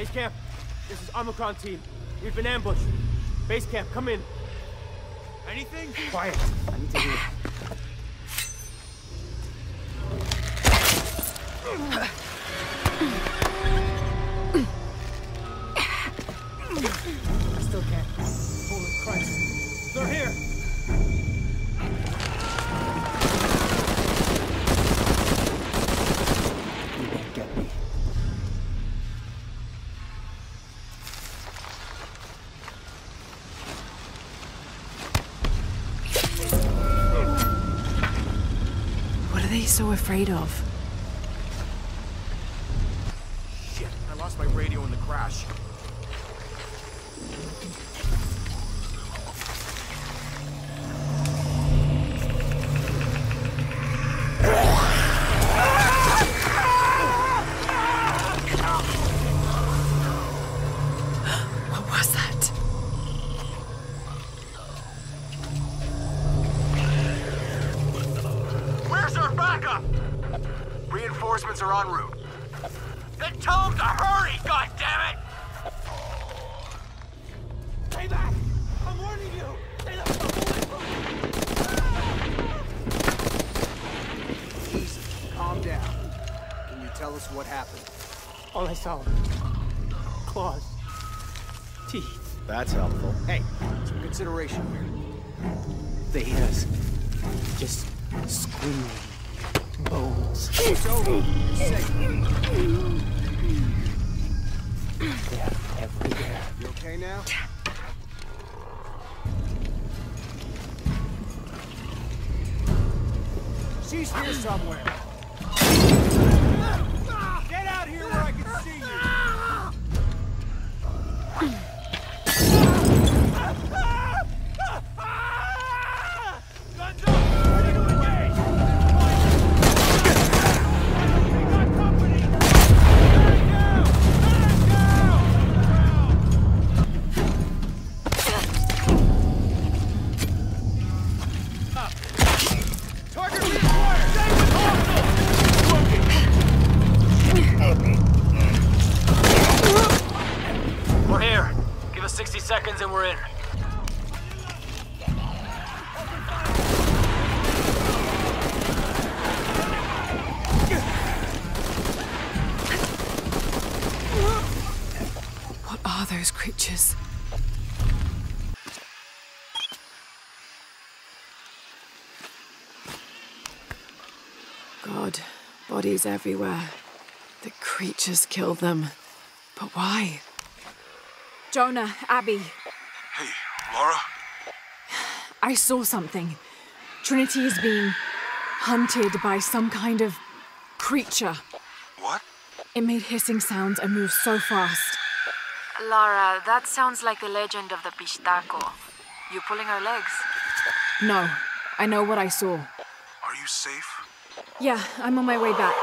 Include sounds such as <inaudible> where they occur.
Base camp, this is Omicron team. We've been ambushed. Base camp, come in. Anything? Quiet. I need to hear. <laughs> they so afraid of? Shit, I lost my radio in the crash. Backup? Reinforcements are en route. Then tell them to hurry, goddammit! Stay back! I'm warning you! Stay the fuck away from me! Easy. Calm down. Can you tell us what happened? All I saw claws, teeth. That's helpful. Hey, some consideration here. They hit us. Just screaming. Bones. It's over. They're everywhere. You okay now? She's here somewhere. 60 seconds and we're in. What are those creatures? God, bodies everywhere. The creatures killed them. But why? Jonah, Abby, Hey, Lara? I saw something. Trinity is being hunted by some kind of creature. What? It made hissing sounds and moved so fast. Lara, that sounds like the legend of the Pishtaco. You pulling our legs? No, I know what I saw. Are you safe? Yeah, I'm on my way back.